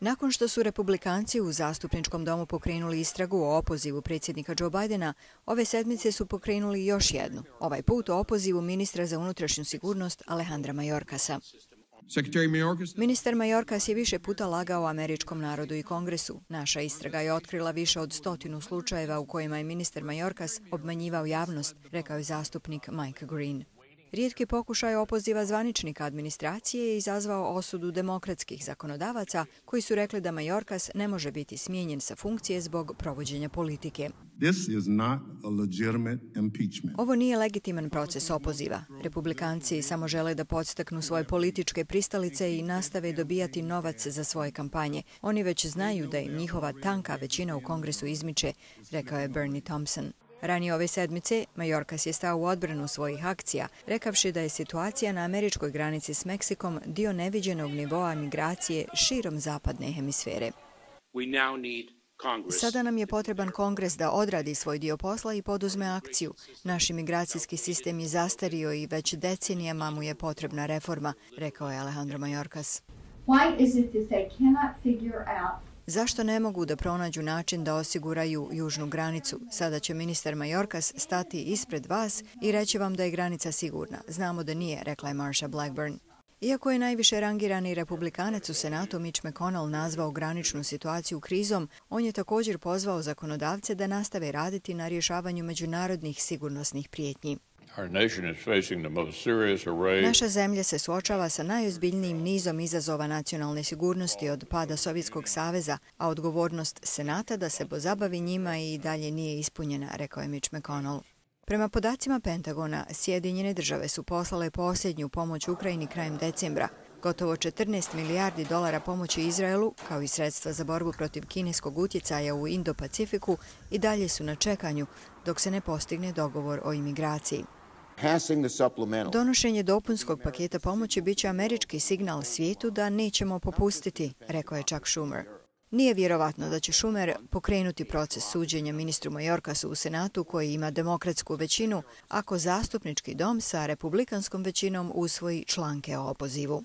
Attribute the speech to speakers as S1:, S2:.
S1: Nakon što su republikanci u zastupničkom domu pokrenuli istragu o opozivu predsjednika Joe Bidena, ove sedmice su pokrenuli još jednu, ovaj put o opozivu ministra za unutrašnju sigurnost Alejandra Majorkasa. Ministar Majorkas je više puta lagao američkom narodu i kongresu. Naša istraga je otkrila više od stotinu slučajeva u kojima je ministar Majorkas obmanjivao javnost, rekao je zastupnik Mike Green. Rijetki pokušaj opoziva zvaničnika administracije je izazvao osudu demokratskih zakonodavaca koji su rekli da Majorkas ne može biti smijenjen sa funkcije zbog provođenja politike. Ovo nije legitiman proces opoziva. Republikanci samo žele da podstaknu svoje političke pristalice i nastave dobijati novac za svoje kampanje. Oni već znaju da im njihova tanka većina u kongresu izmiče, rekao je Bernie Thompson. Ranije ove sedmice, Majorkas je stao u odbranu svojih akcija, rekavši da je situacija na američkoj granici s Meksikom dio neviđenog nivoa migracije širom zapadne hemisfere. Sada nam je potreban kongres da odradi svoj dio posla i poduzme akciju. Naš imigracijski sistem je zastario i već decenijama mu je potrebna reforma, rekao je Alejandro Majorkas. Why is it that they cannot figure out Zašto ne mogu da pronađu način da osiguraju južnu granicu? Sada će ministar Majorkas stati ispred vas i reći vam da je granica sigurna. Znamo da nije, rekla je Marsha Blackburn. Iako je najviše rangirani republikanac u Senatu Mitch McConnell nazvao graničnu situaciju krizom, on je također pozvao zakonodavce da nastave raditi na rješavanju međunarodnih sigurnosnih prijetnji. Naša zemlja se suočava sa najozbiljnijim nizom izazova nacionalne sigurnosti od pada Sovjetskog saveza, a odgovornost Senata da se pozabavi njima i dalje nije ispunjena, rekao je Mitch McConnell. Prema podacima Pentagona, Sjedinjene države su poslale posljednju pomoć Ukrajini krajem decembra, gotovo 14 milijardi dolara pomoći Izraelu, kao i sredstva za borbu protiv kineskog utjecaja u Indo-Pacifiku, i dalje su na čekanju dok se ne postigne dogovor o imigraciji. Donošenje dopunskog paketa pomoći biće američki signal svijetu da nećemo popustiti, rekao je Chuck Schumer. Nije vjerovatno da će Schumer pokrenuti proces suđenja ministru Majorkasu u Senatu koji ima demokratsku većinu ako zastupnički dom sa republikanskom većinom usvoji članke o opozivu.